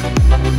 Thank